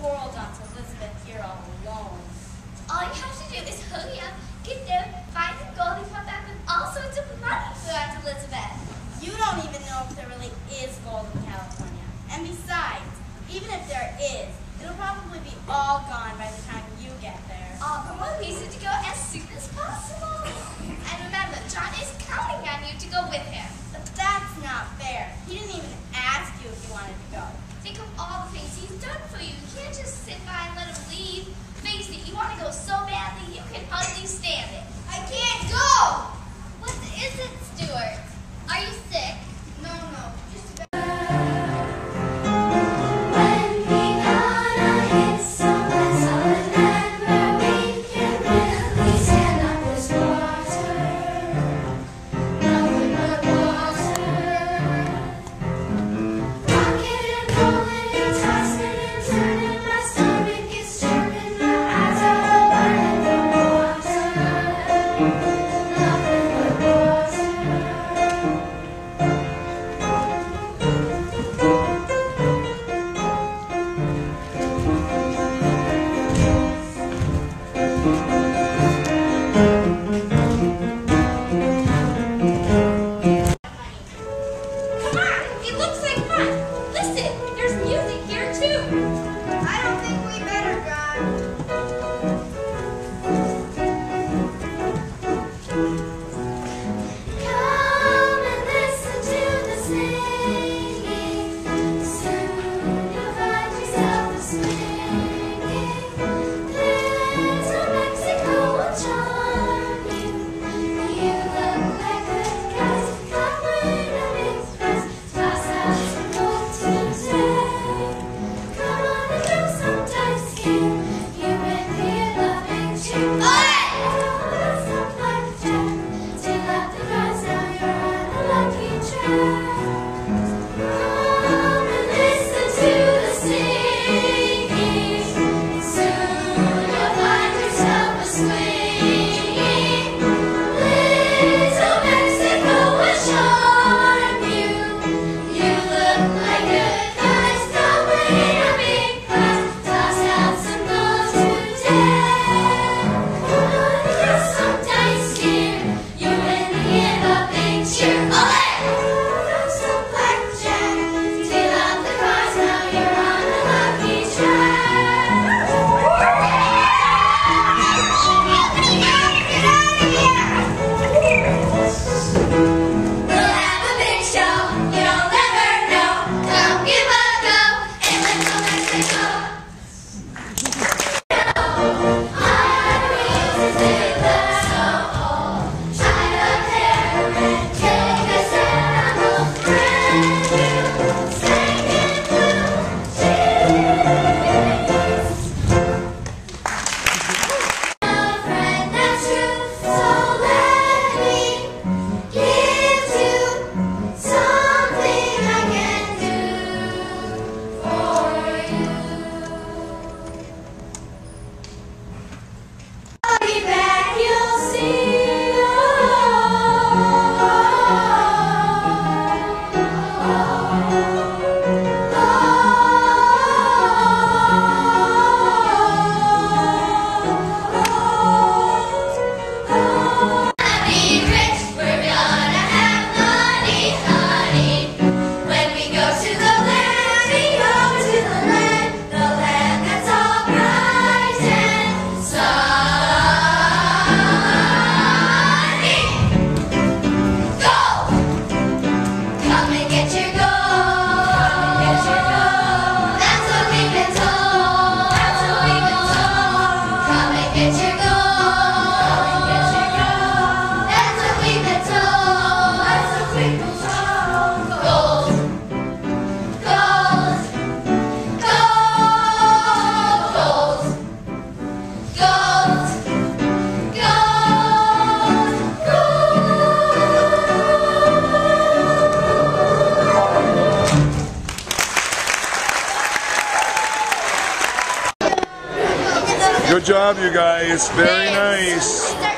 Poor old Aunt Elizabeth here all alone. All you have to do is hurry up, get there, find some gold, and come back with all sorts of money for Aunt Elizabeth. You don't even know if there really is gold in California. And besides, even if there is, it'll probably be all gone by the sit by and let him leave. Face it, you want to go so badly, you can hardly stand it. I can't go! What is it? too. I don't think we better, go. Good job, you guys. Very nice.